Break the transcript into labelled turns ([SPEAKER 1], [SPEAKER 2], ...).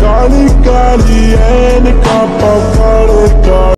[SPEAKER 1] Golly, golly, and